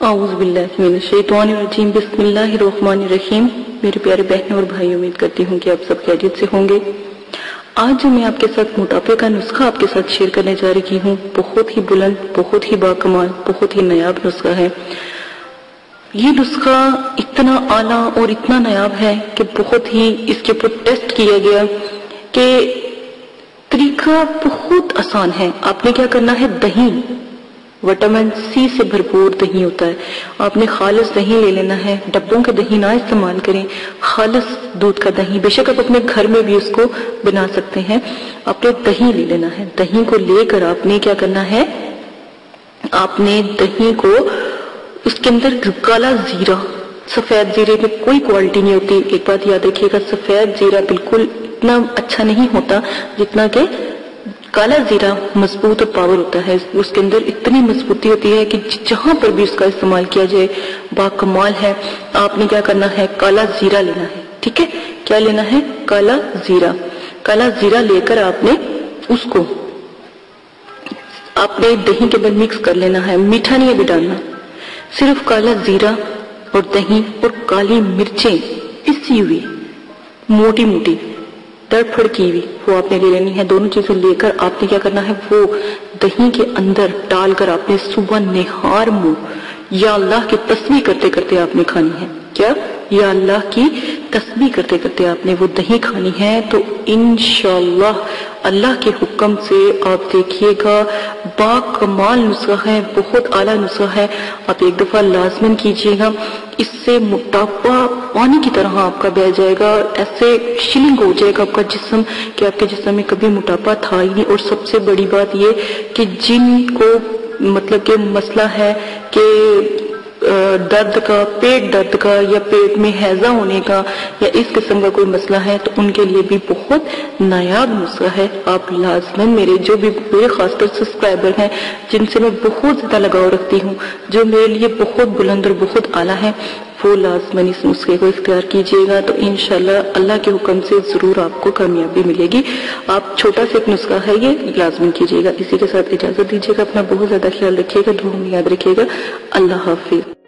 اعوذ باللہ من الشیطان الرجیم، بسم اللہ الرحمن الرحیم۔ میرے پیارے بہنوں اور بھائی امید کرتی ہوں کہ آپ سب خیریت سے ہوں گے۔ آج جو میں آپ کے ساتھ موٹاپے کا نسخہ آپ کے ساتھ شیئر کرنے جا رہی ہوں، بہت ہی بلند، بہت ہی باکمال، بہت ہی نیاب نسخہ ہے۔ یہ نسخہ اتنا اعلیٰ اور اتنا نیاب ہے کہ بہت ہی اس کے اوپر ٹیسٹ کیا گیا کہ طریقہ بہت آسان ہے۔ آپ نے کیا کرنا ہے؟ دہی۔ وٹامن سی سے بھرپور دہی ہوتا ہے۔ آپ نے خالص دہی لے لینا ہے، ڈبوں کا دہی نہ استعمال کریں۔ خالص دودھ کا دہی، بے شک آپ اپنے گھر میں بھی اس کو بنا سکتے ہیں۔ آپ نے دہی لے لینا ہے۔ دہی کو لے کر آپ نے کیا کرنا ہے؟ آپ نے دہی کو اس کے اندر کالا زیرہ، سفید زیرے میں کوئی کوالٹی نہیں ہوتی۔ ایک بات یاد رکھیے گا سفید زیرہ بالکل اتنا اچھا نہیں ہوتا جتنا کہ کالا زیرہ مضبوط اور پاور ہوتا ہے، اس کے اندر اتنی مضبوطی ہوتی ہے کہ جہاں پر بھی اس کا استعمال کیا جائے، با کمال ہے۔ آپ نے کیا کرنا ہے؟ کالا زیرہ لینا ہے۔ ٹھیک ہے؟ کیا لینا ہے؟ کالا زیرہ۔ کالا زیرہ لے کر آپ نے اس کو آپ نے دہی کے بعد مکس کر لینا ہے۔ میٹھا نہیں ابھی ڈالنا۔ صرف کالا زیرہ اور دہی اور کالی مرچیں پسی ہوئی۔ موٹی موٹی۔ پھڑ کی ہوئی، وہ آپ نے لے لینی ہے۔ دونوں چیزیں لے کر آپ نے کیا کرنا ہے؟ وہ دہی کے اندر ڈال کر آپ نے صبح نہار منہ یا اللہ کی تسبیح کرتے کرتے آپ نے کھانی ہے۔ کیا؟ یا اللہ کی تسبیح کرتے کرتے آپ نے وہ دہی کھانی ہے۔ تو انشاءاللہ اللہ کے حکم سے آپ دیکھیے گا با کمال نسخہ ہے، بہت اعلیٰ نسخہ ہے۔ آپ ایک دفعہ لازمن کیجیے گا۔ اس سے موٹاپا پانی کی طرح آپ کا بہ جائے گا ایسے شلنگ ہو جائے گا آپ کا جسم کہ آپ کے جسم میں کبھی موٹاپا تھا ہی نہیں۔ اور سب سے بڑی بات یہ کہ جن کو مطلب کہ مسئلہ ہے کہ درد کا، پیٹ درد کا یا پیٹ میں حیضہ ہونے کا یا اس قسم کا کوئی مسئلہ ہے تو ان کے لیے بھی بہت نایاب نسخہ ہے۔ آپ لازمن میرے جو بھی میرے خاص کر سبسکرائبر ہیں، جن سے میں بہت زیادہ لگاؤ رکھتی ہوں، جو میرے لیے بہت بلند اور بہت اعلیٰ ہے وہ لازمن اس نسخے کو اختیار کیجیے گا، تو انشاءاللہ اللہ کے حکم سے ضرور آپ کو کامیابی ملے گی۔ آپ چھوٹا سا ایک نسخہ ہے یہ لازمن کیجیے گا۔ اسی کے ساتھ اجازت دیجیے گا، اپنا بہت زیادہ خیال رکھیے گا، دعا میں یاد رکھیے گا۔ اللہ حافظ۔